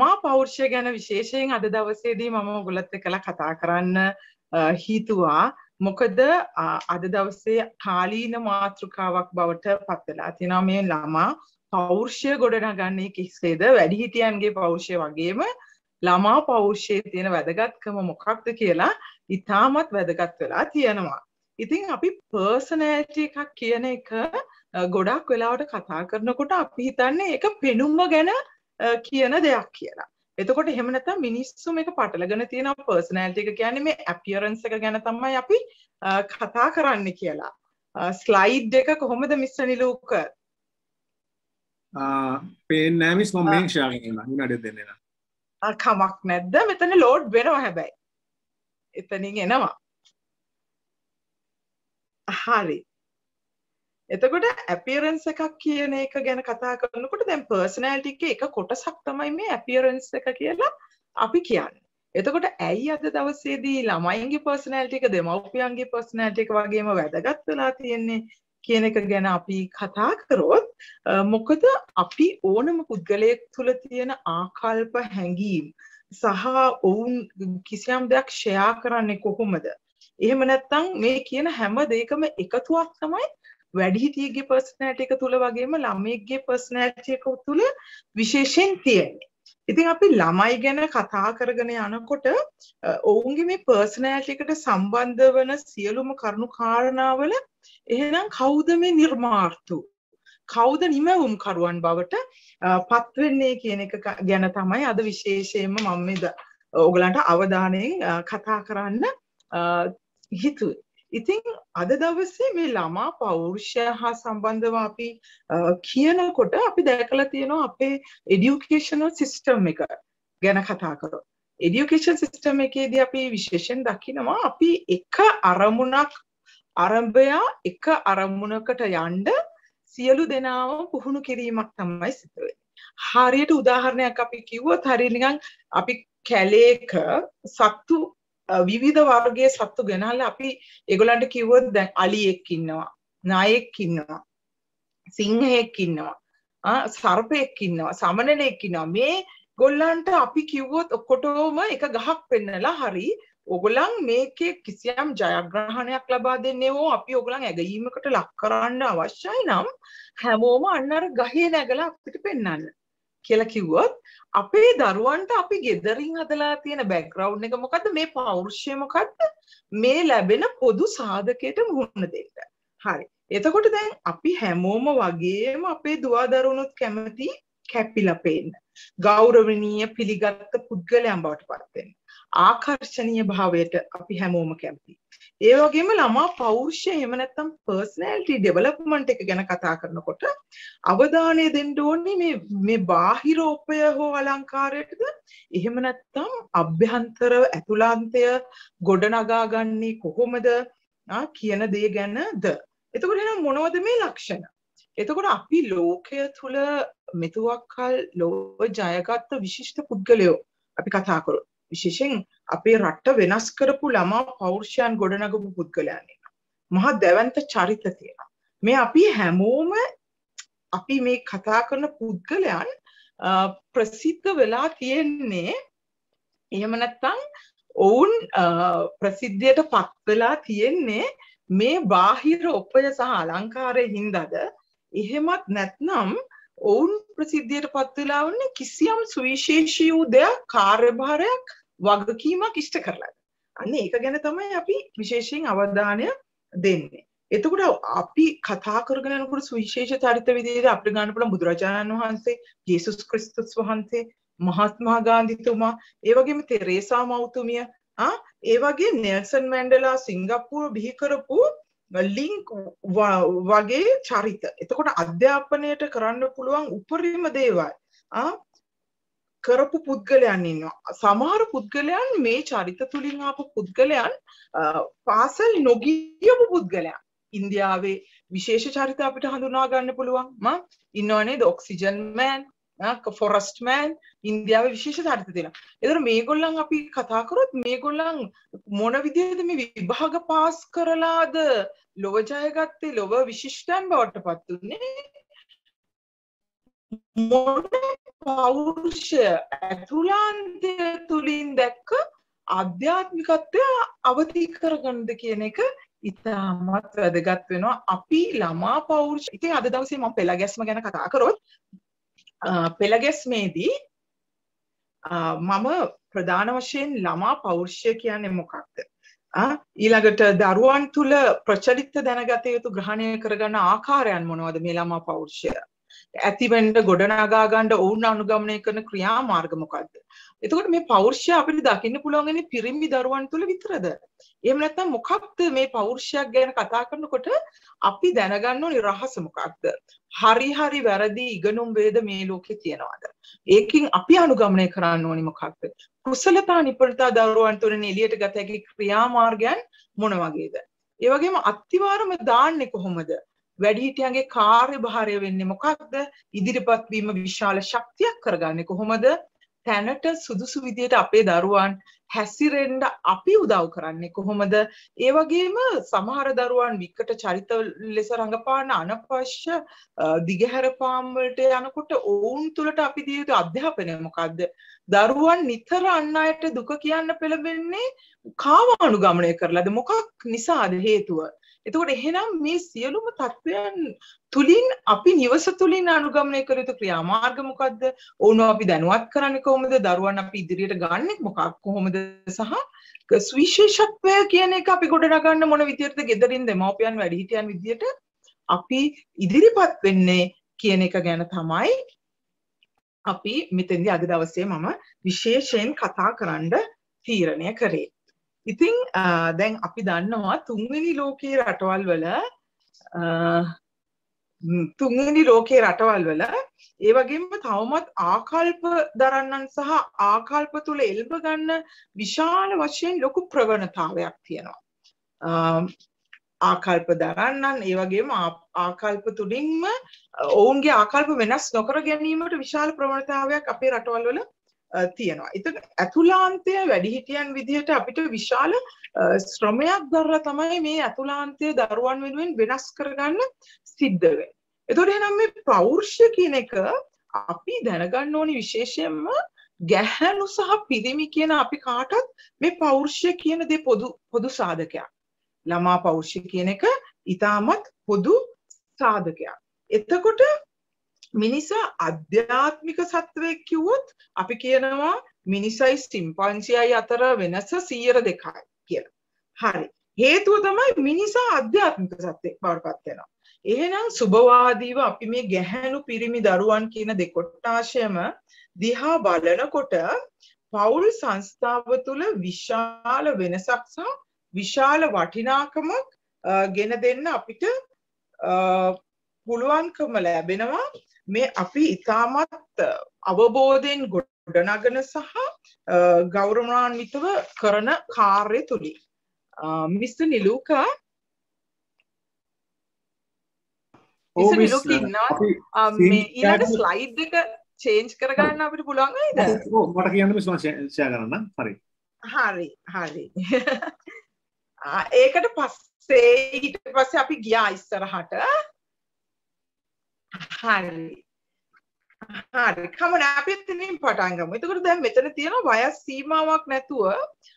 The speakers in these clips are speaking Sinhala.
ළමා පෞරුෂය ගැන විශේෂයෙන් අද දවසේදී මම ඔයගොල්ලත් එක්කලා කතා කරන්න හිතුවා. මොකද අද දවසේ කාලීන මාතෘකාවක් බවට පත් වෙලා තියෙනවා මේ ළමා. පෞරුෂය ගොඩනගන්නේ කෙසේද? වැඩිහිටියන්ගේ පෞරුෂය වගේම ළමා පෞරුෂයේ තියෙන වැදගත්කම මොකක්ද කියලා ඉතාමත් වැදගත් වෙලා තියෙනවා. ඉතින් අපි පර්සනෑලිටි එකක් කියන එක ගොඩක් වෙලාවට කතා කරනකොට අපි හිතන්නේ ඒක පෙනුම ගැන කියන දෙයක් කියලා. එතකොට එහෙම නැත්නම් මිනිස්සු මේක පටලගෙන තියෙන පර්සනැලිටි එක කියන්නේ මේ අපියරන්ස් එක ගැන තමයි අපි කතා කරන්නේ කියලා. ස්ලයිඩ් එක කොහොමද මිස්ටර් නිලූක? පේන්නේ නැහැ මිස් මම මේක ෂෙයා කරනවා. උනඩ දෙන්න. කමක් නැද්ද? මෙතන ලෝඩ් වෙනවා හැබැයි. එතනින් එනවා. හරි. එතකොට ඇපියරන්ස් එකක් කියන එක ගැන කතා කරනකොට දැන් පර්සනෑලිටි එකේ එක කොටසක් තමයි මේ ඇපියරන්ස් එක කියලා අපි කියන්නේ. එතකොට ඇයි අද දවසේදී ළමයින්ගේ පර්සනෑලිටි එක දෙමව්පියන්ගේ පර්සනෑලිටි එක වගේම වැදගත් වෙලා තියෙන්නේ කියන එක ගැන අපි කතා කරොත් මොකද අපි ඕනම පුද්ගලයෙක් තුළ තියෙන ආකල්ප හැඟීම් සහ ඔවුන් කිසියම් දෙයක් ෂෙයා කරන්නේ කොහොමද? එහෙම නැත්නම් මේ කියන හැම දෙයකම එකතුවක් තමයි වැඩිහිටියගේ පර්සනෑලිටි එක තුල වගේම ළමයෙක්ගේ පර්සනෑලිටි එක තුල විශේෂයෙන් තියෙන්නේ. ඉතින් අපි ළමයි ගැන කතා කරගෙන යනකොට ඔවුන්ගේ මේ පර්සනෑලිටි එකට සම්බන්ධ වන සියලුම කරුණු කාරණාවල එහෙනම් කවුද මේ නිර්මාර්තු? කවුද නිමවුම් කරුවන් බවට පත් වෙන්නේ කියන එක ගැන තමයි අද විශේෂයෙන්ම මම මේ ඔයගලන්ට අවධානයෙන් කතා කරන්න හිතුවේ. ඉතින් අද දවසේ මේ ළමා පෞරුෂය හා සම්බන්ධව අපි කියනකොට අපි දැකලා තියෙනවා අපේ එඩියුකේෂනල් සිස්ටම් එක ගැන කතා කරොත්. එඩියුකේෂන් සිස්ටම් එකේදී අපි විශේෂයෙන් දකිනවා අපි එක අරමුණක් අරඹයා එක අරමුණකට යන්න සියලු දෙනාම පුහුණු කිරීමක් තමයි සිදු වෙන්නේ. හරියට උදාහරණයක් අපි කිව්වොත් හරිය නිකන් අපි කැලේක සත්තු විවිධ වර්ගයේ සත්තු ගෙනල්ලා අපි ඒගොල්ලන්ට කිව්වොත් දැන් අලියෙක් ඉන්නවා, නායෙක් ඉන්නවා, සිංහයෙක් ඉන්නවා, ආ සර්පයෙක් ඉන්නවා, සමනලෙක් ඉන්නවා. මේ ගොල්ලන්ට අපි කිව්වොත් ඔක්කොටම එක ගහක් පෙන්නලා හරි ඔගොලන් මේකේ කිසියම් ජයග්‍රහණයක් ලබා දෙන්නේ හෝ අපි ඔගොලන් ඇගීමකට ලක් කරන්න අවශ්‍යයි නම් හැමෝම අන්න අර ගහේ නැගලා අපිට පෙන්වන්න. කියලා කිව්වොත් අපේ දරුවන්ට අපි ගෙදරින් හදලා තියෙන බෑග්ග්‍රවුන්ඩ් එක මොකද්ද මේ පෞරුෂය මොකද්ද මේ ලැබෙන පොදු සාධකයට මුහුණ දෙන්න. හරි. එතකොට දැන් අපි හැමෝම වගේම අපේ දුවා දරුවනුත් කැමති කැපිලා පේන්න. ගෞරවණීය පිළිගත් පුද්ගලයන් බවට පත් වෙන්න. ආකර්ශනීය භාවයට අපි හැමෝම කැමතියි. ඒ වගේම ළමා පෞරුෂය එහෙම නැත්නම් පර්සනැලිටි ඩෙවලොප්මන්ට් එක ගැන කතා කරනකොට අවධානය දෙන්න ඕනේ මේ මේ බාහිරෝපය හෝ අලංකාරයටද? එහෙම නැත්නම් අභ්‍යන්තර ඇතුළාන්තය ගොඩනගා ගන්නේ කොහොමද? කියන දේ ගැනද? එතකොට එහෙනම් මොනවද මේ ලක්ෂණ? එතකොට අපි ලෝකය තුල මෙතුවක් කල් ලෝක ජයගත්ත විශිෂ්ට පුද්ගලයෝ අපි කතා කරොත් විශේෂයෙන් අපේ රට වෙනස් කරපු ළමා පෞරුෂයන් ගොඩනගපු පුද්ගලයන් මහා දැවන්ත චරිත තියෙනවා. මේ අපි හැමෝම අපි මේ කතා කරන පුද්ගලයන් ප්‍රසිද්ධ වෙලා තියෙන්නේ එහෙම නැත්නම් ඔවුන් ප්‍රසිද්ධියට පත් වෙලා තියෙන්නේ මේ බාහිර උපය සහ අලංකාරයේ හින්දාද එහෙමත් නැත්නම් ඔවුන් ප්‍රසිද්ධියට පත් වෙලා වන්නේ කිසියම් සුවිශේෂී වූ දෙයක් කාර්යභාරයක් වගකීමක් ඉෂ්ට කරලා. අන්න ඒක ගැන තමයි අපි විශේෂයෙන් අවධානය දෙන්නේ. එතකොට අපි කතා කරගෙන යනකොට සුවිශේෂ චරිත විදිහට අපිට ගන්න පුළුවන් බුදුරජාණන් වහන්සේ, යේසුස් ක්‍රිස්තුස් වහන්සේ, මහත්මා ගාන්ධිතුමා, ඒ වගේම තෙරේසා මව්තුමිය, ආ ඒ වගේ නෙල්සන් මැන්ඩලා සිංගප්පූරු බිහි කරපු ලින්ක් වගේ චරිත. එතකොට අධ්‍යාපනයට කරන්න පුළුවන් උපරිම දේවල්. ආ කරපු පුද්ගලයන් ඉන්නවා. සමහර පුද්ගලයන් මේ චරිත තුලින් ආපු පුද්ගලයන් පාසල් නොගියපු පුද්ගලයන්. ඉන්දියාවේ විශේෂ චරිත අපිට හඳුනා ගන්න පුළුවන්. මම ඉන්නව නේද ඔක්සිජන් මෑන්, ෆොරස්ට් මෑන් ඉන්දියාවේ විශේෂ චරිත තියෙනවා. ඒතර මේගොල්ලන් අපි කතා කරොත් මේගොල්ලන් මොන විදිහද මේ විභාග පාස් කරලාද ලොව ජයගත්තේ ලොව විශිෂ්ටයන් බවට පත් උනේ මොන පෞරුෂය ඇතුලාන්තය තුළින් දැක්ක අධ්‍යාත්මිකත්වය අවති කරගන්නද කියන එක ඉතාමත් වැදගත් වෙනවා. අපි ළමා පෞරුෂ ඉතින් අද දවසේ මම පෙළ ගැස්ම ගැන කතා කරොත් පෙළ ගැස්මේදී මම ප්‍රධාන වශයෙන් ළමා පෞරුෂය කියන්නේ මොකක්ද? ඊළඟට දරුවන් තුළ ප්‍රචලිත දැනගත යුතු ග්‍රහණය කරගන්න ආකාරයන් මොනවද මේ ළමා පෞරුෂය? ඇතිවෙන්ට ගොඩනගා ගන්න ඔවුන් අනුගමනය කරන ක්‍රියා මාර්ග මොකක්ද එතකොට මේ පෞරුෂය අපිට දකින්න පුළුවන්න්නේ පිරිමි දරුවන් තුළ විතරද? එහෙම නැත්නම් මොකක්ද මේ පෞරුෂයක් ගැන කතා කරනකොට අපි දැනගන්න ඕනි රහස මොකක්ද? හරි හරි වැරදි ඉගෙනුම් වේද මේ ලෝකේ තියනවාද? ඒකින් අපි අනුගමනය කරන්න ඕනි මොකක්ද? කුසලතා නිපුණතා දරුවන් තුළින් එළියට ගත හැකි ක්‍රියාමාර්ගයන් මොන වගේද? ඒ වගේම අත්තිවාරම දාන්නේ කොහොමද? වැඩිහිටියන්ගේ කාර්යභාරය වෙන්නේ මොකක්ද? ඉදිරිපත් වීම විශාල ශක්තියක් කරගන්නේ කොහොමද? තැනට සුදුසු විදියට අපේ දරුවන් හැසිරෙන්ඩ අපි උදව් කරන්නේ කොහොමද? ඒ වගේම සමහර දරුවන් විකට චරිත ලෙස රඟපාන අනපශ්‍ය දිගහැරපාම්වලට යනකොට ඔවුන් තුළට අපි දිය යුතු අධ්‍යාපනය මොකක්ද? දරුවන් නිතර අන්න අයට දුක කියන්න පෙළබෙන්නේ කාවානුගමනය කරලාද? මොකක් නිසාද හේතුව? එතකොට එහෙනම් මේ සියලුම තත්ත්වයන් තුලින් අපි නිවස තුලින් අනුගමනය කර යුතු ක්‍රියාමාර්ග මොකද්ද? ඕනෝ අපි දැනුවත් කරන්නේ කොහොමද? දරුවන් අපි ඉදිරියට ගන්නෙ මොකක් කොහොමද සහ සුවිශේෂත්වය කියන එක අපි ගොඩනගන්න මොන විදියටද ගෙදරින් දෙමව්පියන් වැඩිහිටියන් විදියට අපි ඉදිරිපත් වෙන්නේ කියන එක ගැන තමයි අපි මෙතෙන්දී අද දවසේ මම විශේෂයෙන් කතා කරන්න තීරණය කරේ. ඉතිං දැන් අපි දන්නවා තුන්වෙනි ලෝකයේ රටවල් වල තුන්වෙනි ලෝකයේ රටවල් වල ඒ වගේම තවමත් ආකල්ප දරන්නන් සහ ආකල්ප තුළ එල්බ ගන්න විශාල වශයෙන් ලොකු ප්‍රවණතාවයක් තියෙනවා. ආකල්ප දරන්නන් ඒ වගේම ආකල්ප තුළින්ම ඔවුන්ගේ ආකල්ප වෙනස් නොකර ගැනීමට විශාල ප්‍රවණතාවයක් අපේ රටවල් වල තියෙනවා. එතක ඇතුලාන්තය වැඩිහිටියන් විදිහට අපිට විශාල ශ්‍රමයක් දරලා තමයි මේ ඇතුලාන්තය දරුවන් වෙනුවෙන් වෙනස් කරගන්න සිද්ධ වෙන්නේ. එතකොට එහෙනම් මේ පෞරුෂය කියන එක අපි දැනගන්න ඕනි විශේෂයෙන්ම ගැහැණු සහ පිරිමි කියන අපි කාටත් මේ පෞරුෂය කියන දේ පොදු පොදු සාධකයක්. ළමා පෞරුෂය කියන එක ඊටමත් පොදු සාධකයක්. එතකොට මිනිසා අධ්‍යාත්මික සත්වයෙක් කිව්වොත් අපි කියනවා මිනිසයි සිම්පන්සියයි අතර වෙනස 102යි කියලා. හරි. හේතුව තමයි මිනිසා අධ්‍යාත්මික සත්වෙක් බවට පත් වෙනවා. එහෙනම් සුභවාදීව අපි මේ ගැහැණු පිරිමි දරුවන් කියන දෙකොට්ටාශයම දිහා බලනකොට පවුල් සංස්ථාව තුළ විශාල වෙනසක් සහ විශාල වටිනාකමක් ගෙන දෙන්න අපිට පුළුවන්කම ලැබෙනවා මේ අපි ඉතාමත් අවබෝධයෙන් ගොඩනගන සහ ගෞරවනාන්විතව කරන කාර්ය තුළින්. මිස්ටර් නිලූකා ඊළඟ ස්ලයිඩ් එක චේන්ජ් කරගන්න අපිට පුළුවන් නේද? මට කියන්න ෂෙයා කරන්න. හරි. හරි හරි. ඒකට පස්සේ ඊට පස්සේ අපි ගියා ඉස්සරහට හරි හරි කමන අපි එතනින් පටන් ගමු. එතකොට දැන් මෙතන තියෙන වයස් සීමාවක් නැතුව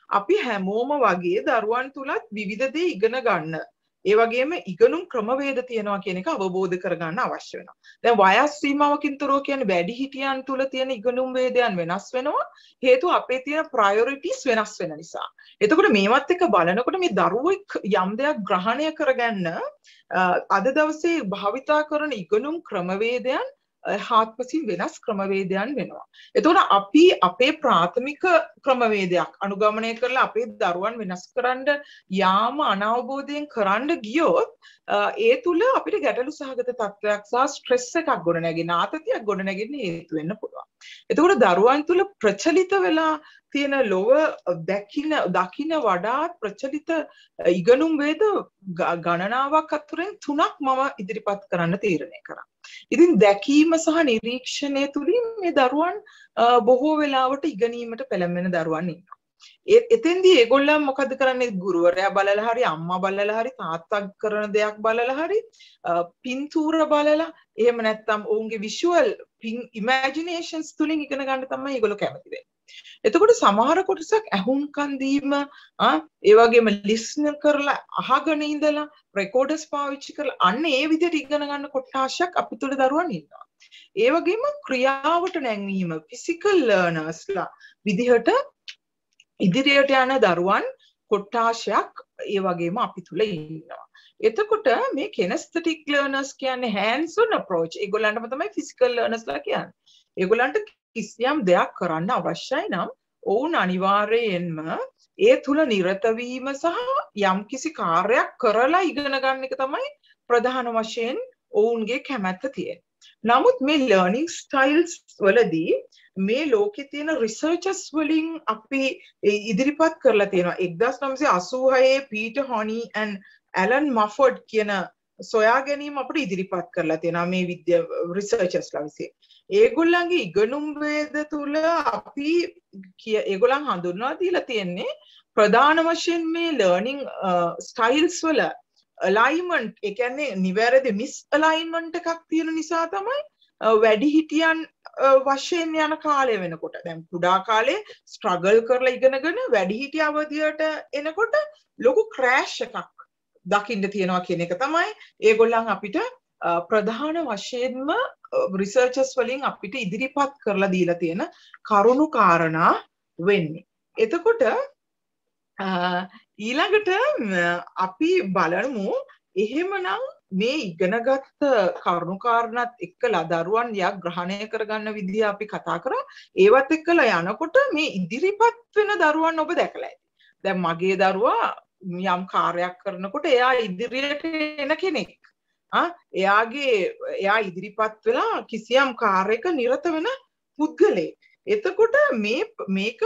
අපි හැමෝම වගේ දරුවන් තුලත් විවිධ දේ ඉගෙන ගන්න. ඒ වගේම ඉගෙනුම් ක්‍රමවේද තියෙනවා කියන එක අවබෝධ කරගන්න අවශ්‍ය වෙනවා. දැන් වයස් සීමාවකින් තොරව කියන්නේ වැඩි හිටියන් තුල තියෙන ඉගෙනුම් වේදයන් වෙනස් වෙනවා. හේතුව අපේ තියෙන ප්‍රයොරිටිස් වෙනස් වෙන නිසා. එතකොට මේවත් එක්ක බලනකොට මේ දරුවෙක් යම් දෙයක් ග්‍රහණය කරගන්න අද දවසේ භාවිතා කරන ඉගෙනුම් ක්‍රමවේදයන් හාත්පසින් වෙනස් ක්‍රමවේදයන් වෙනවා. එතකොට අපි අපේ ප්‍රාථමික ක්‍රමවේදයක් අනුගමනය කරලා අපේ දරුවන් වෙනස් කරන්න යාම අනවබෝධයෙන් කරන්න ගියොත් ඒ තුල අපිට ගැටලු සහගත තත්ත්වයක් සහ ස්ට්‍රෙස් එකක් ගොඩනැගෙන ආතතියක් ගොඩනැගෙන හේතු වෙන්න පුළුවන්. එතකොට දරුවන් තුල ප්‍රචලිත වෙලා තියෙන ලොව දැකින දකින වඩාත් ප්‍රචලිත ඉගනුම් වේද ගණනාවක් අතුරෙන් තුනක් මම ඉදිරිපත් කරන්න තීරණය කරා. ඉතින් දැකීම සහ නිරීක්ෂණය තුළින් මේ දරුවන් බොහෝ වෙලාවට ඉගෙනීමට පෙළඹෙන දරුවන් ඉන්නවා. එතෙන්දී ඒගොල්ලන් මොකද කරන්නේ ගුරුවරයා බලලා හරි අම්මා බලලා හරි තාත්තා කරන දෙයක් බලලා හරි පින්තූර බලලා එහෙම නැත්නම් ඔවුන්ගේ විෂුවල් ඉමෑජිනේෂන්ස් තුලින් ඉගෙන ගන්න තමයි ඒගොල්ලෝ කැමති වෙන්නේ. එතකොට සමහර කොටසක් ඇහුම්කන් දීම ඒ වගේම ලිස්න කරලා අහගෙන ඉඳලා රෙකෝඩර්ස් පාවිච්චි කරලා අන්න ඒ විදිහට ඉගෙන ගන්න කොටාශයක් අපි තුල දරුවන් ඉන්නවා. ඒ වගේම ක්‍රියාවට නැංවීම ෆිසිකල් ලර්නර්ස්ලා විදිහට ඉදිරියට යන දරුවන් කොට්ටාශයක් ඒ වගේම අපි තුළ ඉන්නවා. එතකොට මේ කෙනස්තටික් ලර්නර්ස් කියන්නේ hands on approach. ඒගොල්ලන්ටම තමයි physical learners ලා කියන්නේ. ඒගොල්ලන්ට කිසියම් දෙයක් කරන්න අවශ්‍යයි නම් ඔවුන් අනිවාර්යයෙන්ම ඒ තුල නිරත වීම සහ යම්කිසි කාර්යයක් කරලා ඉගෙන ගන්න එක තමයි ප්‍රධාන වශයෙන් ඔවුන්ගේ කැමැත්ත තියෙන්නේ. නමුත් මේ ලර්නිං ස්ටයිල්ස් වලදී මේ ලෝකෙ තියෙන රිසර්චස් වලින් අපි ඉදිරිපත් කරලා තියෙනවා 1986 Peter Honey and Alan Mumford කියන සොයා ගැනීම අපට ඉදිරිපත් කරලා තියෙනවා මේ විද්‍ය රිසර්චස්ලා විසින්. ඒගොල්ලන්ගේ ඉගෙනුම් වේද තුල අපි ඒගොල්ලන් හඳුන්වා දීලා තියෙන්නේ ප්‍රධාන වශයෙන් මේ ලර්නිං ස්ටයිල්ස් වල අලයින්මන්ට් ඒ කියන්නේ නිවැරදි මිස් අලයින්මන්ට් එකක් තියෙන නිසා තමයි වැඩිහිටියන් වශයෙන් යන කාලය වෙනකොට. දැන් කුඩා කාලේ ස්ට්‍රගල් කරලා ඉගෙනගෙන වැඩිහිටිය අවධියට එනකොට ලොකු ක්‍රෑෂ් එකක් දකින්න තියෙනවා කියන එක තමයි ඒගොල්ලන් අපිට ප්‍රධාන වශයෙන්ම රිසර්චස් වලින් අපිට ඉදිරිපත් කරලා දීලා තියෙන කරුණු කාරණා වෙන්නේ. එතකොට ඊළඟට අපි බලමු එහෙමනම් මේ ඉගෙනගත්ත කරුණුකාරණත් එක්කලා දරුවන් යක් ග්‍රහණය කරගන්න විදිහ අපි කතා කරා ඒවත් එක්කලා යනකොට මේ ඉදිරිපත් වෙන දරුවන් ඔබ දැකලා ඇති. දැන් මගේ දරුවා යම් කාර්යයක් කරනකොට එයා ඉදිරියට එන කෙනෙක්. එයාගේ එයා ඉදිරිපත් වෙලා කිසියම් කාර්යක නිරත වෙන පුද්ගලයෙක්. එතකොට මේ මේක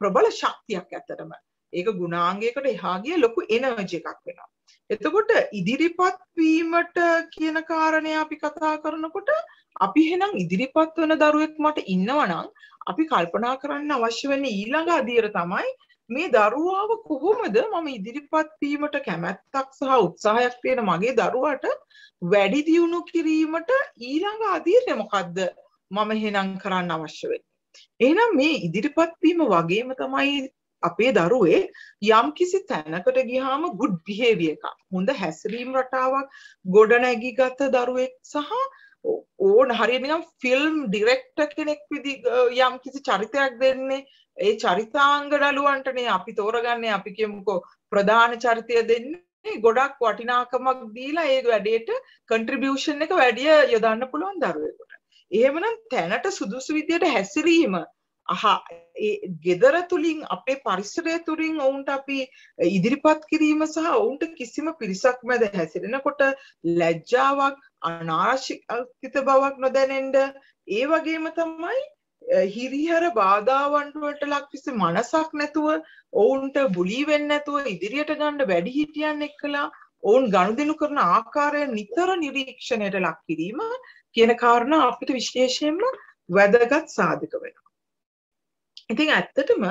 ප්‍රබල ශක්තියක් ඇත්තටම. ඒක ගුණාංගයකට එහා ගිය ලොකු එනර්ජි එකක් වෙනවා. එතකොට ඉදිරිපත් වීමට කියන කාරණය අපි කතා කරනකොට අපි එහෙනම් ඉදිරිපත් වෙන දරුවෙක් මට ඉන්නවනම් අපි කල්පනා කරන්න අවශ්‍ය වෙන ඊළඟ අදියර තමයි මේ දරුවාව කොහොමද මම ඉදිරිපත් වීමට කැමැත්තක් සහ උත්සාහයක් තියෙන මගේ දරුවාට වැඩි දියුණු කිරීමට ඊළඟ අදියරේ මොකද්ද මම එහෙනම් කරන්න අවශ්‍ය වෙන්නේ. එහෙනම් මේ ඉදිරිපත් වීම වගේම තමයි අපේ දරුවේ යම් කිසි තැනකට ගියාම good behavior එකක් හොඳ හැසිරීම් රටාවක් ගොඩ නැගී ගත දරුවෙක් සහ ඕන හරියට නිකන් ෆිල්ම් ඩිරෙක්ටර් කෙනෙක් විදි යම් කිසි චරිතයක් දෙන්නේ ඒ චරිතාංග නළුවන්ටනේ අපි තෝරගන්නේ අපි කියමුකෝ ප්‍රධාන චරිතය දෙන්නේ ගොඩක් වටිනාකමක් දීලා ඒ වැඩේට කන්ට්‍රිබියුෂන් එක වැඩිය යොදන්න පුළුවන් දරුවෙකුට. එහෙමනම් තැනට සුදුසු විදියට හැසිරීම අහ ගෙදර තුළින් අපේ පරිසරය තුළින් ඔවුන්ට අපි ඉදිරිපත් කිරීම සහ ඔවුන්ට කිසිම පිරිසක් මැද හැසිරෙනකොට ලැජ්ජාවක් අනාරශිත බවක් නොදැනෙන්ඩ ඒ වගේම තමයි හිරිහර බාධාවන්ටුවට ලක්විසි මනසක් නැතුව ඔවුන්ට බුලී වෙන්න නැතුව ඉදිරියට ගණ්ඩ වැඩි හිටියන් එක්කලා ඔවුන් ගණුදෙනු කරන ආකාරය නිතර නිරීක්ෂණයට ලක් කිරීම කියන කාරණ අපිට විශේෂයෙන්ම වැදගත් සාධක වෙනවා. ඉතින් ඇත්තටම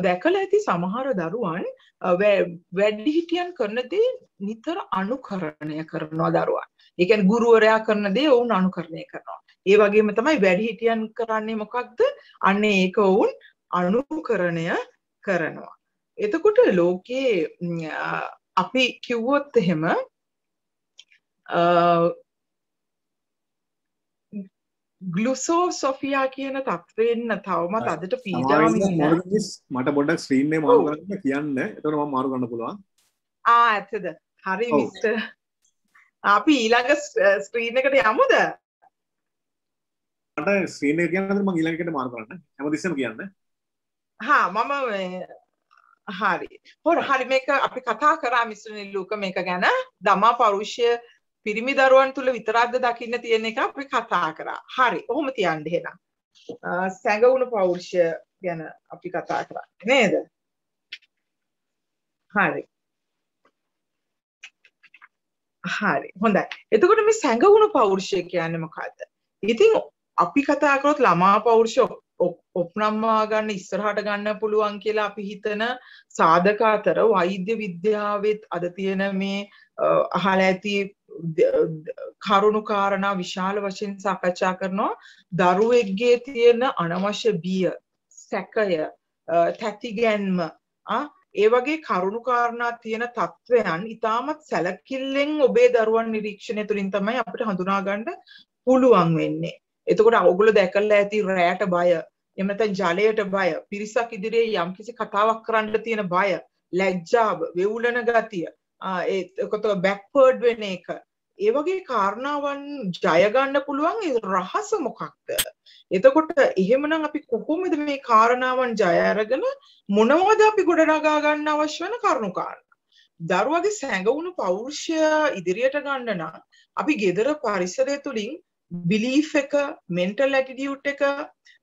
දැකලා ඇති සමහර දරුවන් වැඩිහිටියන් කරන දේ නිතර අනුකරණය කරනවා දරුවන්. ඒ කියන්නේ ගුරුවරයා කරන දේ ඔවුන් අනුකරණය කරනවා. ඒ වගේම තමයි වැඩිහිටියන් කරන්නේ මොකක්ද? අන්න ඒක ඔවුන් අනුකරණය කරනවා. එතකොට ලෝකයේ අපි කිව්වොත් එහෙම ගලුසෝ සොෆියා කියන තත්වවෙන්න තවමත් අදට පීඩාමින්න මට බොඩක් ස්ත්‍රීන්නේ මාරු කරන්න කියන්න. එතට ම මාරු කන්න පුළුවන්. ආ ඇත්තද? හරි මිස්ට අපි ඊළඟ ස්ත්‍රීන එකට යමුද මට ස්ත්‍රීන කියන්න ම ඊළඟට මාරු කරන්න හැමදිස්සම කියන්න හා මම හරි හොර හරි මේක අපි කතා කරා මිස්ට්‍ර නිල්ලූක මේක ගැන දමා පෞරුෂය පිරිමි දරුවන් තුළ විතරක්ද දකින්න තියෙන එක අපි කතා කරා. හරි. ඔහොම තියන්න එහෙනම්. සැඟවුණු පෞරුෂය ගැන අපි කතා කරන්නේ නේද? හරි. හරි. හොඳයි. එතකොට මේ සැඟවුණු පෞරුෂය කියන්නේ මොකද්ද? ඉතින් අපි කතා කරොත් ළමා පෞරුෂය ඔප්නම්මා ගන්න ඉස්සරහට ගන්න පුළුවන් කියලා අපි හිතන සාධක අතර වෛද්‍ය විද්‍යාවෙත් අද තියෙන මේ අහලා ඇති කරුණු කාරණා විශාල වශයෙන් සාකච්ඡා කරනවා දරුවෙක්ගේ තියෙන අනවශ්‍ය බිය සැකය තැතිගැන්ම ඒ වගේ කරුණු කාරණා තියෙන තත්ත්වයන් ඉතාමත් සැලකිල්ලෙන් ඔබේ දරුවන් නිරීක්ෂණය තුළින් තමයි අපිට හඳුනා ගන්න පුළුවන් වෙන්නේ. එතකොට ඔගොල්ලෝ දැකලා ඇති රැයට බය, එහෙම නැත්නම් ජලයට බය, පිරිසක් ඉදිරියේ යම්කිසි කතාවක් කරන්න තියෙන බය, ලැජ්ජාව, වෙවුලන ගතිය, ඒකට බැක්වර්ඩ් වෙන එක. ඒ වගේ කාරණාවන් ජය ගන්න පුළුවන් ඒ රහස මොකක්ද? එතකොට එහෙමනම් අපි කොහොමද මේ කාරණාවන් ජය අරගෙන මොනවද අපි ගොඩනගා ගන්න අවශ්‍ය වෙන කරුණු කාරණා? දරුවගේ සැඟවුණු පෞරුෂය ඉදිරියට ගන්න නම් අපි gedara පරිසරය තුලින් බිලීෆ් එක මෙන්ටල් ඇටිටියුඩ් එක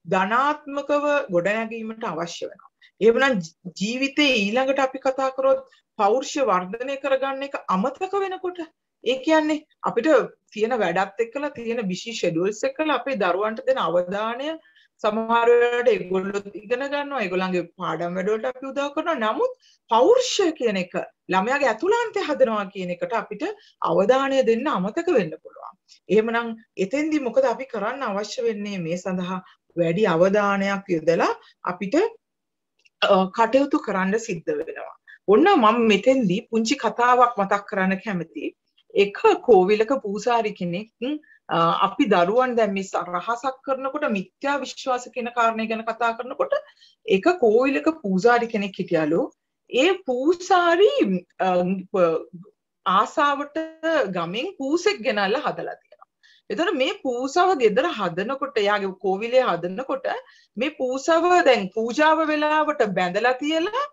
ධනාත්මකව ගොඩනැගීමට අවශ්‍ය වෙනවා. එහෙමනම් ජීවිතේ ඊළඟට අපි කතා කරොත් පෞරුෂය වර්ධනය කරගන්න එක අමතක වෙනකොට ඒ කියන්නේ අපිට තියෙන වැඩත් එක්කලා තියෙන බිසි ෂෙඩියුල්ස් එක්කලා අපේ දරුවන්ට දෙන අවධානය සමහර වෙලාවට ඒගොල්ලෝ ඉගෙන ගන්නවා ඒගොල්ලන්ගේ පාඩම් වැඩවලට අපි උදව් කරනවා නමුත් පෞරුෂය කියන එක ළමයාගේ ඇතුළාන්තය හදනවා කියන එකට අපිට අවධානය දෙන්න අමතක වෙන්න පුළුවන්. එහෙමනම් එතෙන්දි මොකද අපි කරන්න අවශ්‍ය වෙන්නේ මේ සඳහා වැඩි අවධානයක් යොදලා අපිට කටයුතු කරන්න සිද්ධ වෙනවා. ඔන්න මම මෙතෙන්දී පුංචි කතාවක් මතක් කරන්න කැමතියි. එක කෝවිලක පූසාරි කෙනෙක් අපි දරුවන් දැන් මේ රහසක් කරනකොට මිත්‍යා විශ්වාස කියන කාරණය ගැන කතා කරනකොට එක කෝවිලක පූසාරි කෙනෙක් හිටියලු ඒ පූසාරි ආසාවට ගමෙන් පූසෙක් ගෙනල්ලා හදලා තියෙනවා. එතකොට මේ පූසව ගෙදර හදනකොට යාගේ කෝවිලේ හදනකොට මේ පූසව දැන් පූජාව වෙලාවට බැඳලා තියලා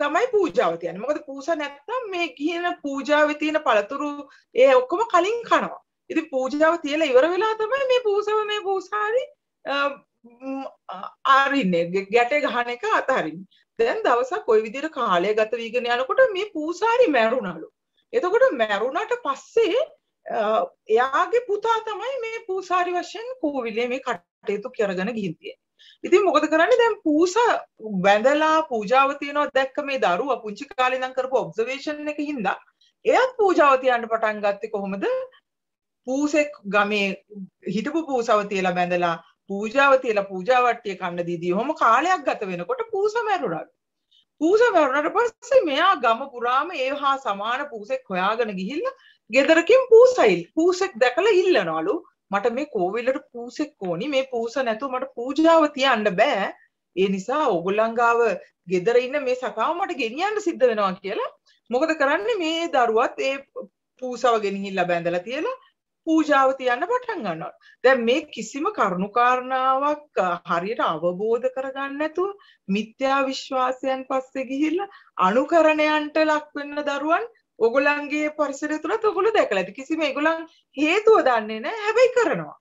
තමයි පූජාව තියන්නේ. මොකද පූසා නැත්තම් මේ කියන පූජාවේ තියෙන පළතුරු ඒ ඔක්කොම කලින් කනවා. ඉතින් පූජාව තියලා ඉවර වෙලා තමයි මේ පූසව මේ පූසාරි අරින්නේ ගැටේ ගහන එක අතහරින්නේ. දැන් දවසක් ওই විදිහට කාලය ගත වීගෙන යනකොට මේ පූසාරි මැරුණලු. එතකොට මැරුණට පස්සේ එයාගේ පුතා තමයි මේ පූසාරි වශයෙන් කෝවිලේ මේ කටයුතු කරගෙන ගිහින් තියෙන්නේ. ඉතින් මොකද කරන්නේ දැන් පූස වැඳලා පූජාව තියනවා දැක්ක මේ දරුවා පුංචි කාලේ ඉඳන් කරපු ඔබ්සර්වේෂන් එකකින් හින්දා එයාත් පූජාව තියන්න පටන් ගත්තේ කොහොමද පූසෙක් ගමේ හිටපු පූසව තියලා බැඳලා පූජාව තියලා පූජාවට්ටිය කන්න දීදී ඔහොම කාලයක් ගත වෙනකොට පූස මැරුණා. පූස මැරුණට පස්සේ මෙයා ගම පුරාම ඒ හා සමාන පූසෙක් හොයාගෙන ගිහිල්ලා ගෙදරකින් පූසයිල් පූසෙක් දැකලා ඉල්ලනවලු. මට මේ කෝවිලට පූසෙක් ඕනි මේ පූස නැතුව මට පූජාව තියන්න බෑ. ඒ නිසා ඕගොල්ලන් ගාව ගෙදර ඉන්න මේ සතාව මට ගෙනියන්න සිද්ධ වෙනවා කියලා මොකද කරන්නේ? මේ දරුවත් ඒ පූසව ගෙනහිල්ලා බැඳලා තියලා පූජාව තියන්න පටන් ගන්නවා. දැන් මේ කිසිම කරුණුකාරණාවක් හරියට අවබෝධ කරගන්න නැතුව මිත්‍යා විශ්වාසයන් පස්සේ ගිහිල්ලා අනුකරණයන්ට ලක් වෙන්න දරුවන් ඔගොල්ලන්ගේ පරිසරය තුලත් ඔගොල්ලෝ දැකලා ඇති. කිසිම ඒගොල්ලන් හේතුව දන්නේ නැහැ. හැබැයි කරනවා.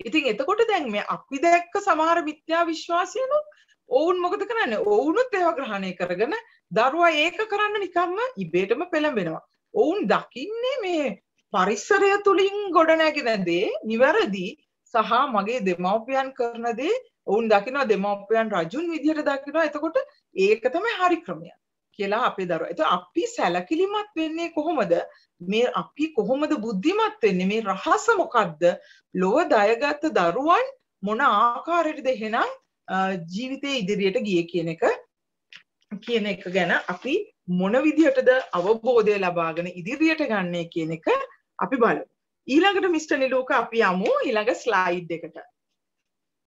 ඉතින් එතකොට දැන් මේ අපි දැක්ක සමහර මිත්‍යා විශ්වාසයනොත් ඔවුන් මොකද කරන්නේ? ඔවුනුත් ඒවා ග්‍රහණය කරගෙන දරුවා ඒක කරන්න නිකම්ම ඉබේටම පෙළඹෙනවා. ඔවුන් දකින්නේ මේ පරිසරය තුලින් ගොඩනැගෙන දේ නිවැරදි සහ මගේ දෙමව්පියන් කරන දේ ඔවුන් දකිනවා දෙමව්පියන් රජුන් විදිහට දකිනවා. එතකොට ඒක තමයි හරි ක්‍රමය. කියලා අපේ දරුවා. එතකොට අපි සැලකිලිමත් වෙන්නේ කොහොමද? මේ අපි කොහොමද බුද්ධිමත් වෙන්නේ? මේ රහස මොකද්ද? ලොව දයගත් දරුවන් මොන ආකාරයටද එහෙනම් ජීවිතේ ඉදිරියට ගියේ කියන එක කියන එක ගැන අපි මොන විදිහටද අවබෝධය ලබාගෙන ඉදිරියට ගන්නේ කියන එක අපි බලමු. ඊළඟට මිස්ටර් නිලෝක අපි යමු ඊළඟ ස්ලයිඩ් එකට.